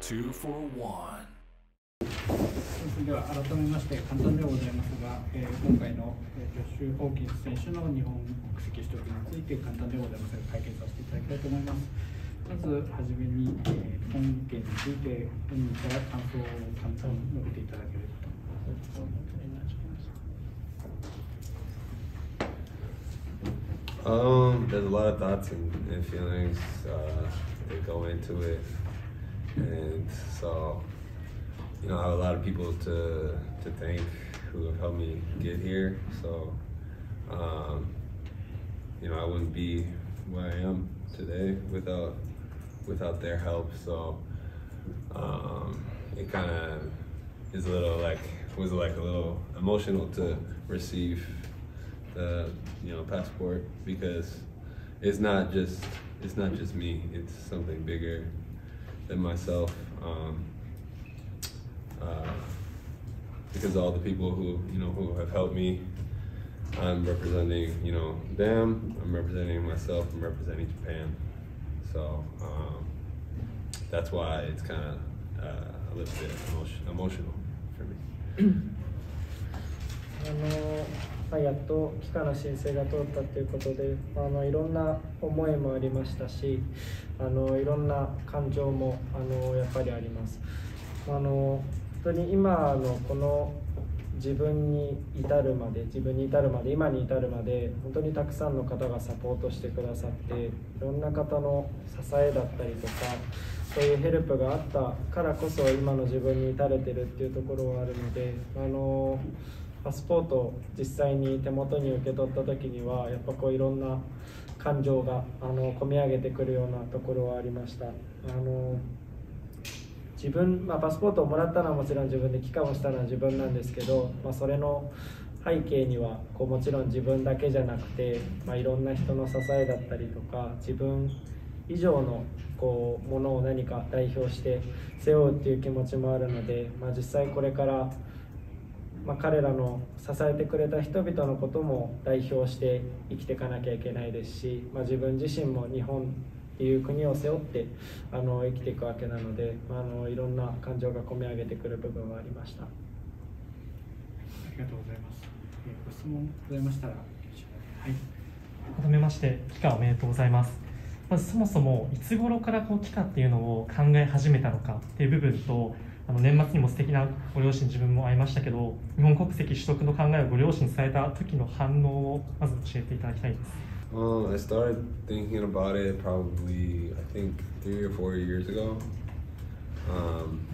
Two for one. では改めまして簡単ではございますが、えー今回の、えージョッシュ・ホーキンス選手の日本国籍取得について簡単でございますが解決させていただきたいと思いますまずはじめに、えー本件について本人から感想を簡単に述べていただければと思います Um, there's a lot of thoughts and, and feelings uh, that go into it, and so you know I have a lot of people to to thank who have helped me get here. So um, you know I wouldn't be where I am today without without their help. So um, it kind of is a little like was like a little emotional to receive you know passport because it's not just it's not just me. It's something bigger than myself. Um, uh, because all the people who you know who have helped me I'm representing you know them. I'm representing myself. I'm representing Japan. So um, that's why it's kind of uh, a little bit emotion, emotional for me まあ、やっと期間の申請が通ったということであのいろんな思いもありましたしあのいろんな感情もあのやっぱりあります。あの本当に今のこの自分に至るまで自分に至るまで今に至るまで本当にたくさんの方がサポートしてくださっていろんな方の支えだったりとかそういうヘルプがあったからこそ今の自分に至れてるっていうところはあるのであのパスポートを実際に手元に受け取った時にはやっぱこういろんな感情があの込み上げてくるようなところはありました。あの自分、まあ、パスポートをもらったのはもちろん自分で帰還をしたのは自分なんですけど、まあ、それの背景にはこうもちろん自分だけじゃなくて、まあ、いろんな人の支えだったりとか自分以上のこうものを何か代表して背負うっていう気持ちもあるので、まあ、実際これからまあ、彼らの支えてくれた人々のことも代表して生きていかなきゃいけないですし、まあ、自分自身も日本っていう国を背負ってあの生きていくわけなので、まあ、あのいろんな感情が込み上げてくる部分はありました。ありがとうございます、えーご質問ございましたらはい改めまして、帰化おめでとうございます。まずそもそもいつ頃からこう帰化っていうのを考え始めたのかっていう部分と、あの年末にも素敵なご両親自分も会いましたけど、日本国籍取得の考えをご両親に伝えた時の反応をまず教えていただきたいです。Um, I started thinking about it probably, I think, three or four years ago. Um,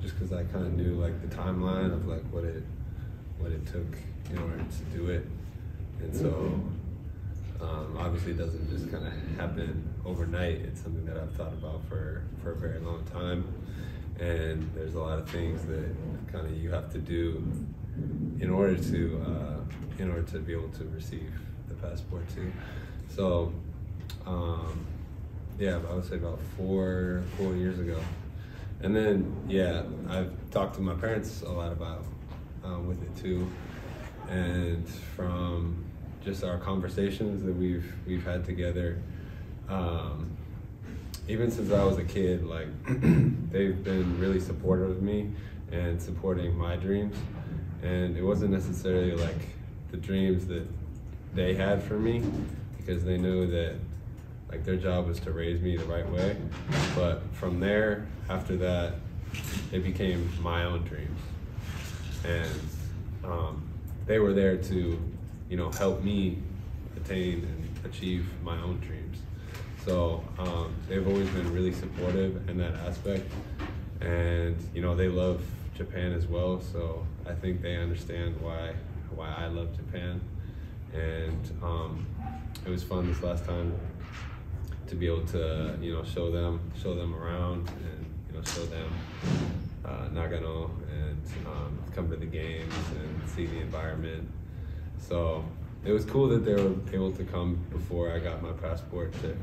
just because I kind of knew like the timeline of like what it what it took in order to do it, and so um, obviously it doesn't just kind of happen overnight. It's something that I've thought about for for a very long time, and there's a lot of things that kind of you have to do in order to uh, in order to be able to receive the passport too. So um, yeah, I would say about four four years ago, and then yeah, I've talked to my parents a lot about um, with it too, and from just our conversations that we've we've had together. Um, even since I was a kid, like they've been really supportive of me and supporting my dreams. And it wasn't necessarily like the dreams that they had for me because they knew that like their job was to raise me the right way. But from there, after that, it became my own dreams. And um, they were there to, you know, help me attain and achieve my own dreams. So um, they've always been really supportive in that aspect, and you know they love Japan as well. So I think they understand why why I love Japan, and um, it was fun this last time to be able to you know show them show them around and you know show them uh, Nagano and um, come to the games and see the environment. So it was cool that they were able to come before I got my passport to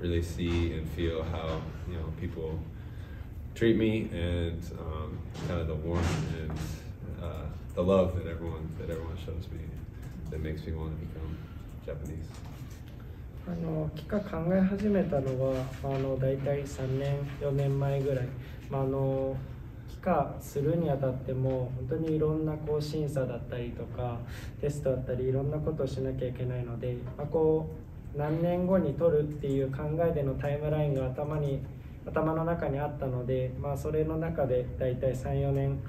really see and feel how you know people treat me and um, kind of the warmth and uh, the love that everyone that everyone shows me that makes me want to become Japanese. あの帰化考え始めたのはあの大体3年4年前ぐらい、まあ、あの帰化するにあたっても本当にいろんなこう審査だったりとかテストだったりいろんなことをしなきゃいけないので、まあ、こう何年後に取るっていう考えでのタイムラインが頭に頭の中にあったので、まあ、それの中で大体34年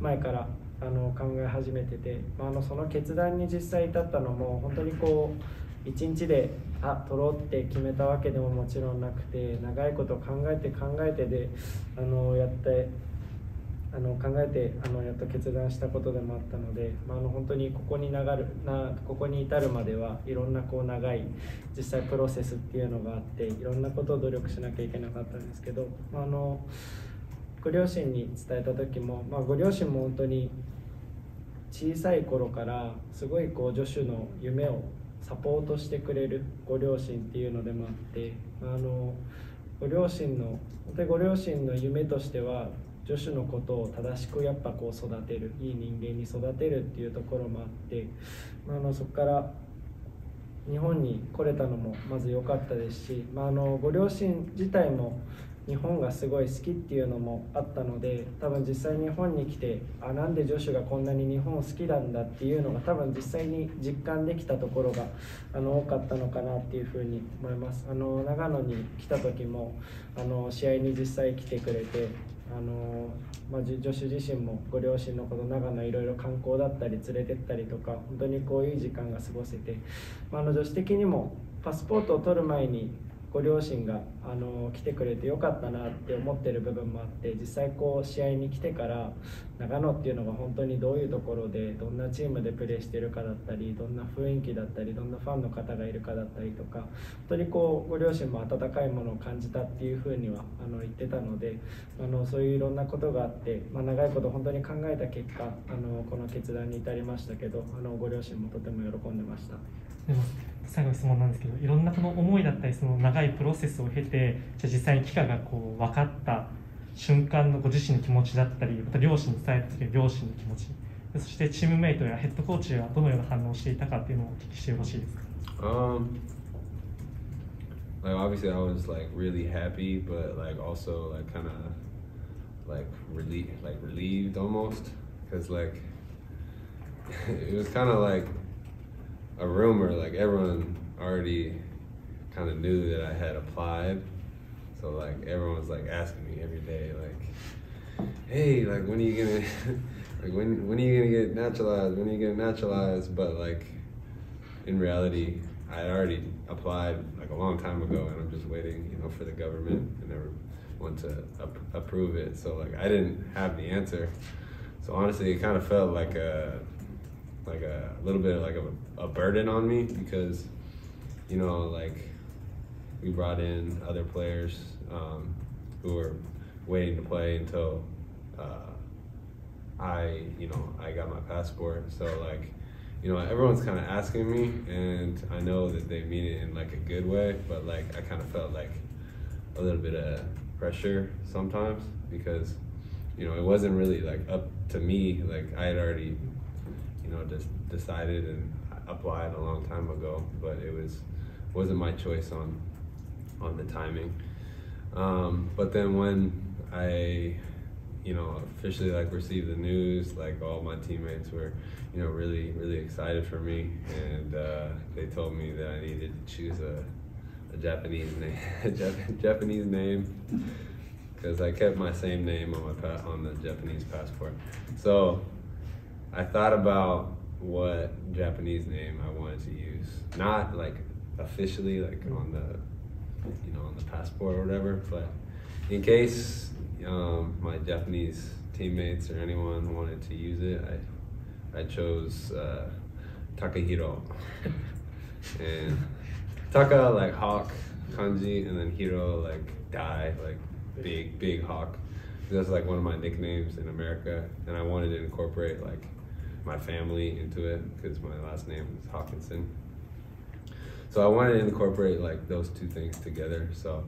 前からあの考え始めてて、まあ、あのその決断に実際至ったのも本当にこう一日であ取ろうって決めたわけでももちろんなくて長いこと考えて考えてであのやってあの考えてあのやっと決断したことでもあったので、まあ、あの本当にここに流るなここに至るまではいろんなこう長い実際プロセスっていうのがあっていろんなことを努力しなきゃいけなかったんですけど、まあ、あのご両親に伝えた時も、まあ、ご両親も本当に小さい頃からすごいこう助手の夢をサポートしてくれるご両親っていうのでもあってあのご両親の本当にご両親の夢としては助手のことを正しくやっぱこう育てるいい人間に育てるっていうところもあって、まあ、あのそこから日本に来れたのもまず良かったですし、まあ、あのご両親自体も日本がすごい好きっていうのもあったので多分実際日本に来てあなんで女子がこんなに日本好きなんだっていうのが多分実際に実感できたところがあの多かったのかなっていうふうに思います。あの長野に来た時もあの試合に実際来てくれてあのまあ、女子自身もご両親のこと長野いろいろ観光だったり連れてったりとか本当にこういう時間が過ごせて、まあ、あの女子的にもパスポートを取る前にご両親があの来てくれてよかったなって思ってる部分もあって実際こう試合に来てから長野っていうのが本当にどういうところでどんなチームでプレーしてるかだったりどんな雰囲気だったりどんなファンの方がいるかだったりとか本当にこうご両親も温かいものを感じたっていうふうにはあの言ってたのであのそういういろんなことがあって、まあ、長いこと本当に考えた結果あのこの決断に至りましたけどあのご両親もとても喜んでました。でも最後の質問なんですけどいろんなこの思いだったりその長いプロセスを経てじゃ実際に帰化がこう分かった瞬間のご自身の気持ちだったりまた両親に伝えた時の両親の気持ち。そしてチームメイトやヘッドコーチはどのような反応をしていたかっていうのをお聞きしてよろしいですか？Um, like obviously I was like really happy, but like also like kind of like relieved, like relieved almost, because like it was kind of like a rumor, like everyone already kind of knew that I had applied, so like everyone was like asking me every day, like, hey, like when are you gonna, like when when are you gonna get naturalized? When are you gonna naturalized? But like in reality, I already applied like a long time ago, and I'm just waiting, you know, for the government and everyone to ap- approve it. So like I didn't have the answer. So honestly, it kind of felt like a like a little bit of like a, a burden on me because you know like we brought in other players um, who were waiting to play until uh, I you know I got my passport. So like you know everyone's kind of asking me, and I know that they mean it in like a good way, but like I kind of felt like a little bit of pressure sometimes because you know it wasn't really like up to me. Like I had already you know, just decided and applied a long time ago, but it was wasn't my choice on on the timing. Um, but then when I, you know, officially like received the news, like all my teammates were, you know, really really excited for me, and uh, they told me that I needed to choose a, a Japanese name, Japanese name. Because I kept my same name on my pa- on the Japanese passport, so I thought about what Japanese name I wanted to use. Not like officially, like on the, you know, on the passport or whatever, but in case um, my Japanese teammates or anyone wanted to use it, I, I chose uh, Takahiro. and Taka like hawk kanji, and then hiro like die, like big big hawk. That's like one of my nicknames in America, and I wanted to incorporate like my family into it because my last name is Hawkinson. So I wanted to incorporate like those two things together. So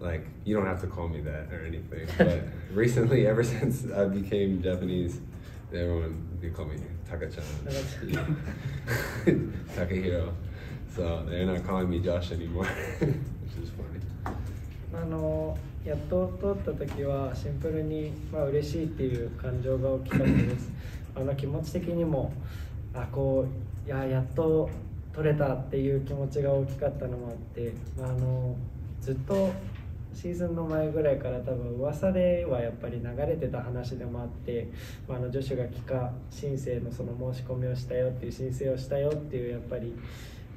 like you don't have to call me that or anything. But recently, ever since I became Japanese, everyone they call me Taka-chan, Takahiro. So they're not calling me Josh anymore, which is funny. あのやっと通った時はシンプルにまあ嬉しいっていう感情が大きかったです あの気持ち的にもあこういややっと取れたっていう気持ちが大きかったのもあって、まあ、あのずっとシーズンの前ぐらいから多分噂ではやっぱり流れてた話でもあって、まあ、あの女子が帰化申請のその申し込みをしたよっていう申請をしたよっていうやっぱり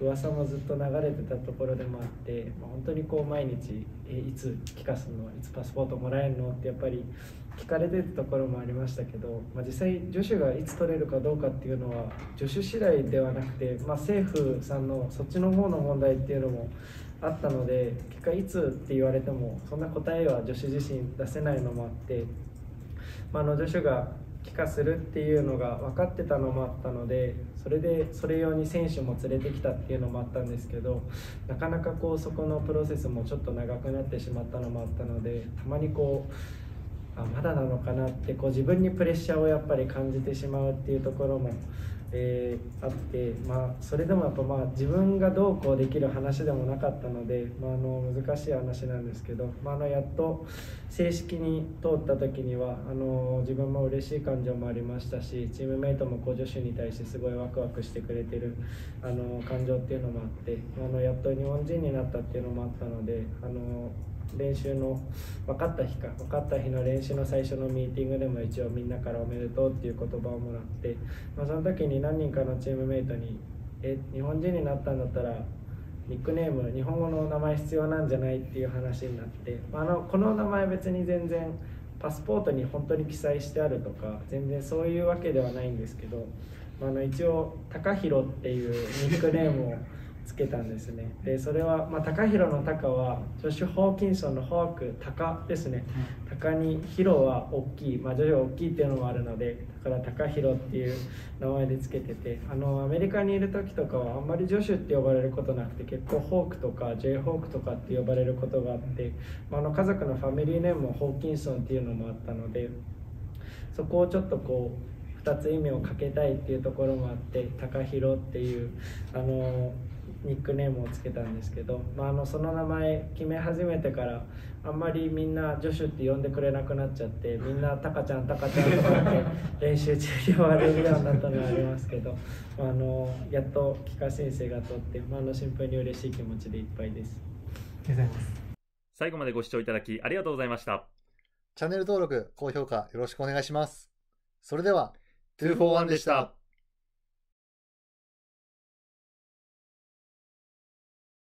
噂もずっと流れてたところでもあって、まあ、本当にこう毎日えいつ帰化するの？いつパスポートもらえるの？ってやっぱり聞かれてるところもありましたけど、まあ、実際助手がいつ取れるかどうかっていうのは助手次第ではなくて、まあ、政府さんのそっちの方の問題っていうのもあったので結果いつって言われてもそんな答えは助手自身出せないのもあって、ま、あの助手が帰化するっていうのが分かってたのもあったのでそれでそれ用に選手も連れてきたっていうのもあったんですけどなかなかこうそこのプロセスもちょっと長くなってしまったのもあったのでたまにこうあまだなのかなってこう自分にプレッシャーをやっぱり感じてしまうっていうところも、えーあって、まあ、それでもやっぱまあ自分がどうこうできる話でもなかったので、まあ、あの難しい話なんですけど、まあ、あのやっと正式に通った時にはあの自分も嬉しい感情もありましたしチームメイトも助手に対してすごいワクワクしてくれてるあの感情っていうのもあってあのやっと日本人になったっていうのもあったのであの練習の分かった日か分かった日の練習の最初のミーティングでも一応みんなからおめでとうっていう言葉をもらって、まあ、その時に何人かのチームメイトに「え日本人になったんだったらニックネーム日本語の名前必要なんじゃない?」っていう話になって、まあ、あのこの名前別に全然パスポートに本当に記載してあるとか全然そういうわけではないんですけど、まあ、あの一応「高弘」っていうニックネームをつけたんですね。でそれは、まあ、高弘の高はジョシュ・ホーキンソンのホーク高ですね。高に広は大きい、まあ、ジョシュが大きいっていうのもあるのでだから高弘っていう名前でつけててあのアメリカにいる時とかはあんまりジョシュって呼ばれることなくて結構ホークとか J ホークとかって呼ばれることがあって、まあ、の家族のファミリーネームもホーキンソンっていうのもあったのでそこをちょっとこう2つ意味をかけたいっていうところもあって高弘っていうあのニックネームをつけたんですけど、まあ、あのその名前決め始めてからあんまりみんなジョシュって呼んでくれなくなっちゃってみんなタカちゃんタカちゃんとかって 練習中に呼ばれるようになったのはありますけど、まあ、あのやっと帰化申請が取って、まあ、あのシンプルに嬉しい気持ちでいっぱいです。ありがとうございます。最後までご視聴いただきありがとうございました。チャンネル登録、高評価よろしくお願いします。それでは、241でした。